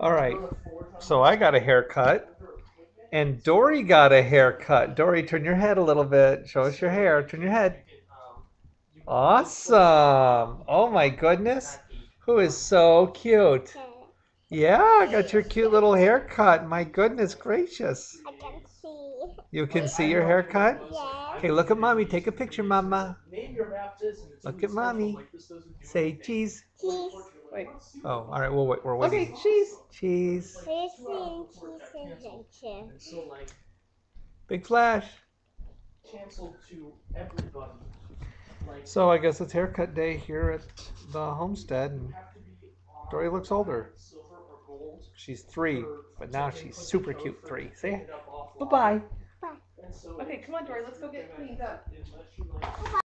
All right. So I got a haircut, and Dori got a haircut. Dori, turn your head a little bit. Show us your hair. Turn your head. Awesome. Oh my goodness. Who is so cute? Yeah, I got your cute little haircut. My goodness gracious. I can see. You can see your haircut? Yeah. Okay, look at mommy. Take a picture, mama. Name your baptism. Look at mommy. special, like this doesn't do Say cheese. Cheese. Wait. Oh, all right. We'll wait. We're waiting. Okay, waiting. cheese. Cheese. Fish and cheese and adventure. And so like Big flash. canceled to everybody. Like So I guess it's haircut day here at the homestead, and you have to be on Dori looks older. silver or gold. She's three, but now she's super cute three. Say picking it up offline. bye bye. Okay, come on, Dori, let's go get cleaned up. unless you like